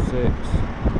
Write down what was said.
six.